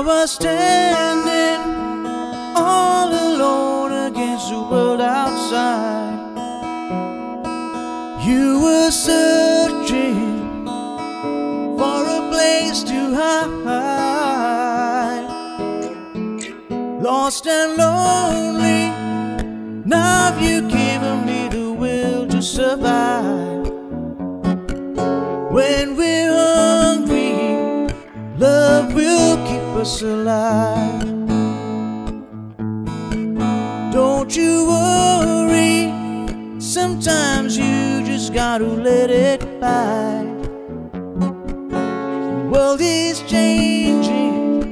was standing all alone against the world outside. You were searching for a place to hide. Lost and lonely, now you've given me the will to survive. When we're hungry, love will us alive. Don't you worry, sometimes you just gotta let it by. The world is changing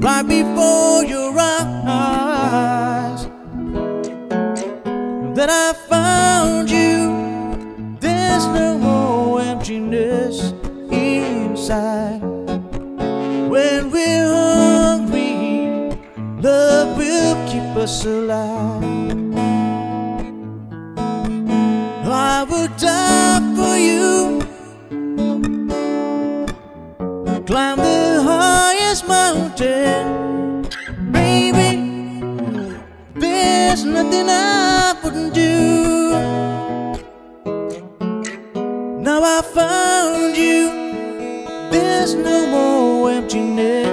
right before love will keep us alive. I would die for you, climb the highest mountain, baby. There's nothing I wouldn't do. Now I found you. There's no more emptiness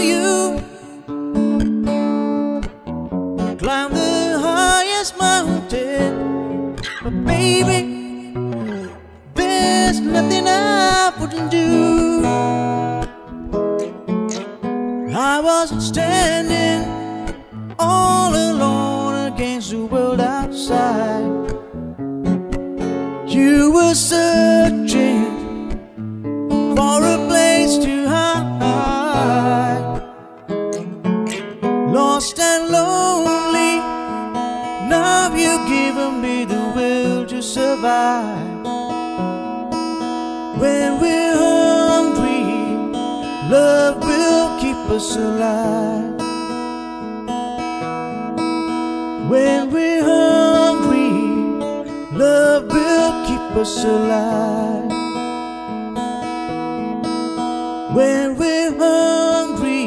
you. Climb the highest mountain. Baby, there's nothing I wouldn't do. I was standing all alone against the world outside. You were searching for a place to hide. Lost and lonely, now you've given me the will to survive. When we're hungry, love will keep us alive. When we're hungry, love will keep us alive. When we're hungry, love